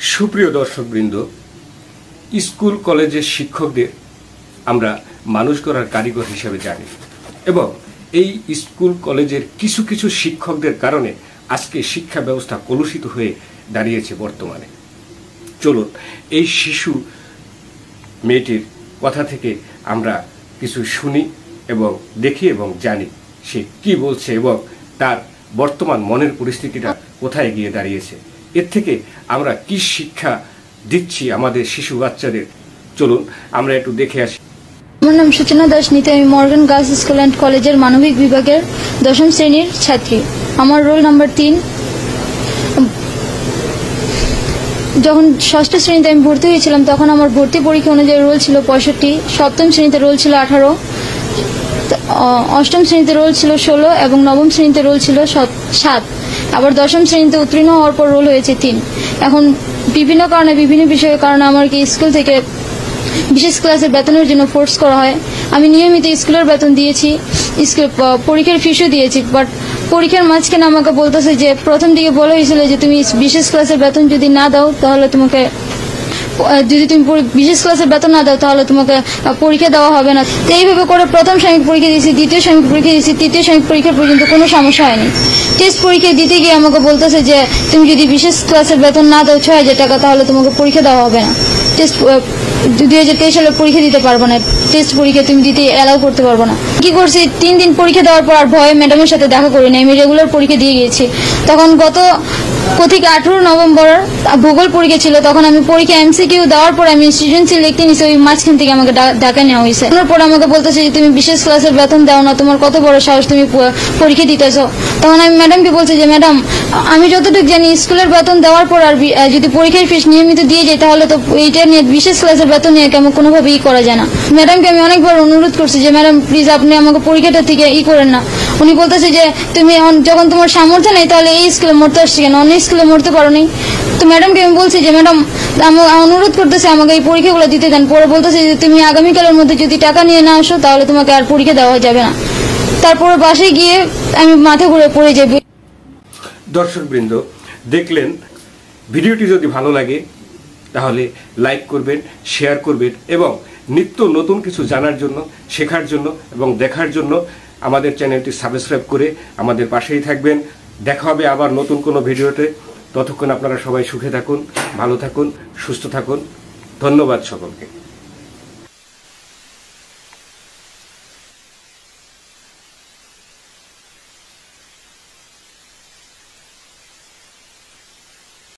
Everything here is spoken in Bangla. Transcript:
সুপ্রিয় দর্শকবৃন্দ, স্কুল, কলেজের শিক্ষকদের আমরা মানুষ করার কারিগর হিসেবে জানি এবং এই স্কুল, কলেজের কিছু কিছু শিক্ষকদের কারণে আজকে শিক্ষা ব্যবস্থা কলুষিত হয়ে দাঁড়িয়েছে বর্তমানে। চলুন, এই শিশু মেয়েটির কথা থেকে আমরা কিছু শুনি এবং দেখি এবং জানি সে কি বলছে এবং তার বর্তমান মনের পরিস্থিতিটা কোথায় গিয়ে দাঁড়িয়েছে। এর থেকে আমরা কি শিক্ষা দিচ্ছি আমাদের শিশু বাচ্চাদের? চলুন, আমরা একটু দেখে আসি। আমার নাম সূচনা দাস নীতি আমি মর্গান গার্লস স্কুল অ্যান্ড কলেজের মানবিক বিভাগের দশম শ্রেণির ছাত্রী। আমার রোল নাম্বার তিন। যখন ষষ্ঠ শ্রেণীতে আমি ভর্তি হয়েছিলাম, তখন আমার ভর্তি পরীক্ষা অনুযায়ী রোল ছিল পঁয়ষট্টি, সপ্তম শ্রেণীতে রোল ছিল আঠারো অষ্টম শ্রেণীতে রোল ছিল ষোলো এবং নবম শ্রেণীতে রোল ছিল সাত। আবার দশম শ্রেণীতে উত্তীর্ণ হওয়ার পর রোল হয়েছে তিন। এখন বিভিন্ন কারণে, বিভিন্ন বিষয়ের কারণে আমার কি স্কুল থেকে বিশেষ ক্লাসের বেতনের জন্য ফোর্স করা হয়। আমি নিয়মিত স্কুলের বেতন দিয়েছি স্কুল পরীক্ষার ফিসও দিয়েছি বাট পরীক্ষার মাঝখানে আমাকে বলতেছে যে, প্রথম দিকে বলা হয়েছিল যে, তুমি বিশেষ ক্লাসের বেতন যদি না দাও, তাহলে তোমাকে যদি তুমি বিশেষ ক্লাসের বেতন না দাও, তাহলে তোমাকে পরীক্ষা দেওয়া হবে না। তো এইভাবে করে প্রথম সাময়িক পরীক্ষা দিয়েছি, দ্বিতীয় সাময়িক পরীক্ষা দিয়েছি, তৃতীয় সাময়িক পরীক্ষা পর্যন্ত কোনো সমস্যা হয়নি। টেস্ট পরীক্ষা দিতে গিয়ে আমাকে বলতেছে যে, তুমি যদি বিশেষ ক্লাসের বেতন না দাও ছয় হাজার টাকা, তাহলে তোমাকে পরীক্ষা দেওয়া হবে না। টেস্ট দুই হাজার তেইশ সালে পরীক্ষা দিতে পারব না টেস্ট পরীক্ষা তুমি দিতে অ্যালাউ করতে পারব না। কি করছি? তিন দিন পরীক্ষা দেওয়ার পর আর ভয়ে ম্যাডামের সাথে দেখা করিনি আমি রেগুলার পরীক্ষা দিয়ে গিয়েছি। তখন গত কথিক আঠারো নভেম্বর ভূগোল পরীক্ষা ছিল, তখন আমি পরীক্ষা এমসিকিউ দেওয়ার পর আমি সৃজনশীল লিখতে নিছি, ওই মাঝখান থেকে আমাকে ডাকা নেওয়া হয়েছে। তারপর আমাকে বলতেছে যে, তুমি বিশেষ ক্লাসের বেতন দাও না, তোমার কত বড় সাহস তুমি পরীক্ষা দিতেছো? তখন আমি ম্যাডামকে বলছি যে ম্যাডাম আমি যতটুকু জানি স্কুলের বেতন দেওয়ার পর আর যদি পরীক্ষার ফিস নিয়মিত দিয়ে যাই, তাহলে তো এইটা নিয়ে বিশেষ ক্লাসের বেতন নিয়ে কেমন কোনোভাবেই করা যায় না। ম্যাডামকে আমি অনেকবার অনুরোধ করছি যে, ম্যাডাম প্লিজ আপনি আমাকে পরীক্ষাটা থেকে ই করেন না। উনি বলতেছে যে, তুমি যখন তোমার সামর্থ্য নেই, তাহলে এই স্কুলে মরতে আসছি কেন? অন্য স্কুলে মরতে পারো নি তো ম্যাডামকে আমি বলছি যে, ম্যাডাম, আমি, অনুরোধ করতেছি আমাকে এই পরীক্ষাগুলো দিতে দেন। পরে বলতেছে যে, তুমি আগামীকালের মধ্যে যদি টাকা নিয়ে না আসো, তাহলে তোমাকে আর পরীক্ষা দেওয়া যাবে না। তারপরে বাসায় গিয়ে আমি মাথা ঘুরে পড়ে যাই। দর্শকবৃন্দ, দেখলেন, ভিডিওটি যদি ভালো লাগে তাহলে লাইক করবেন শেয়ার করবেন এবং নিত্য নতুন কিছু জানার জন্য, শেখার জন্য এবং দেখার জন্য আমাদের চ্যানেলটি সাবস্ক্রাইব করে আমাদের পাশেই থাকবেন। দেখা হবে আবার নতুন কোনো ভিডিওতে। ততক্ষণ আপনারা সবাই সুখে থাকুন, ভালো থাকুন, সুস্থ থাকুন। ধন্যবাদ সকলকে।